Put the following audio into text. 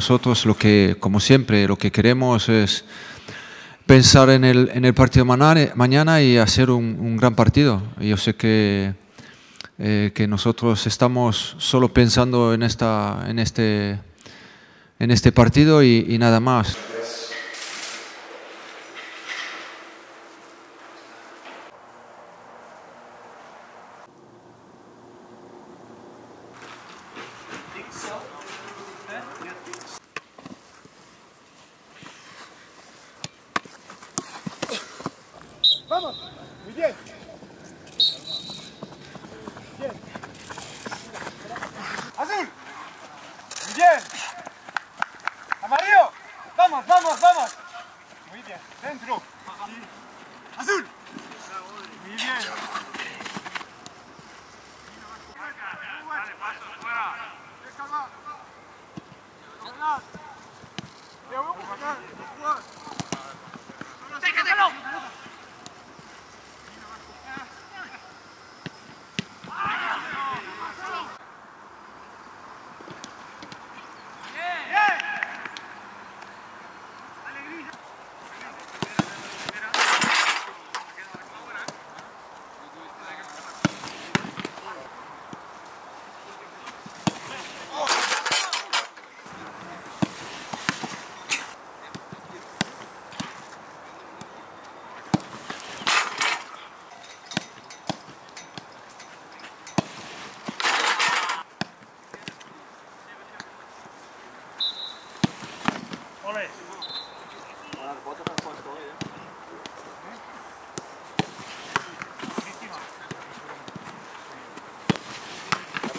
nosotros lo que, como siempre, lo que queremos es pensar en el, en el partido mañana y hacer un, un gran partido. Yo sé que, eh, que nosotros estamos solo pensando en, esta, en, este, en este partido y, y nada más. Muy bien. Bien. Azul. Muy bien. Amarillo. Vamos, vamos, vamos. Muy bien. Dentro. Azul.